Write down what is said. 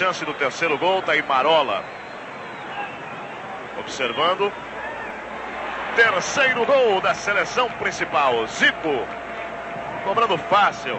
Chance do terceiro gol, tá aí Marola. Observando. Terceiro gol da seleção principal. Zico. Cobrando fácil.